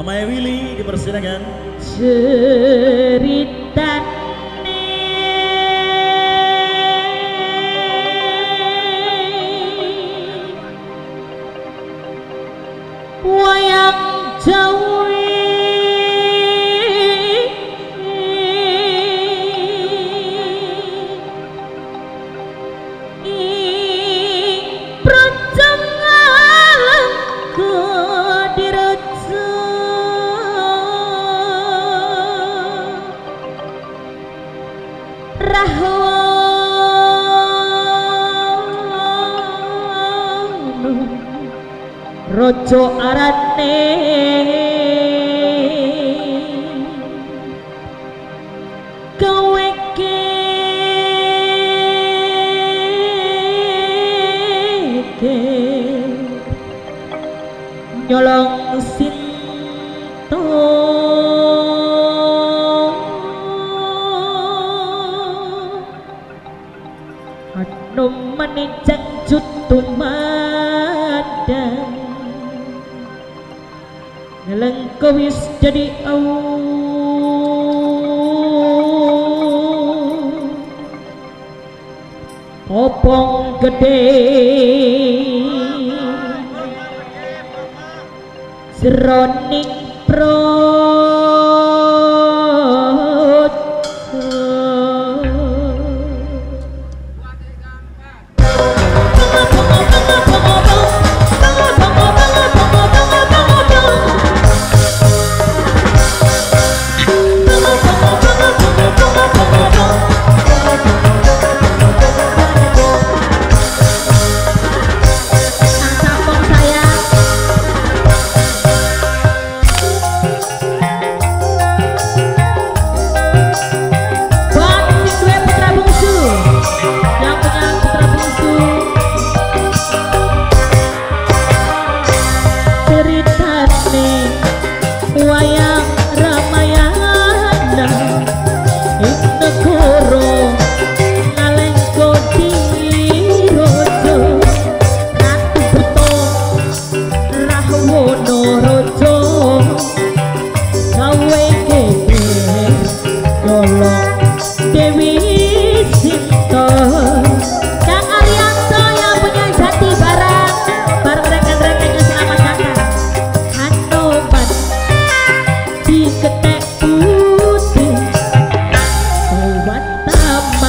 Amaya Willy dipersilakan. Cerita wayang jawi muchacho Arat Jadi au Opong gede. Seroning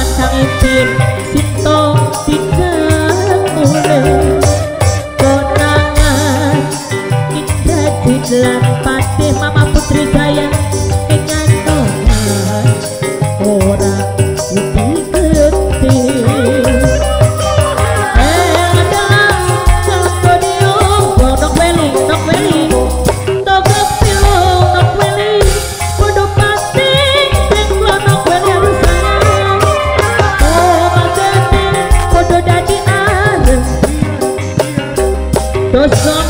pasang izin Sito tiga That's not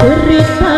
cerita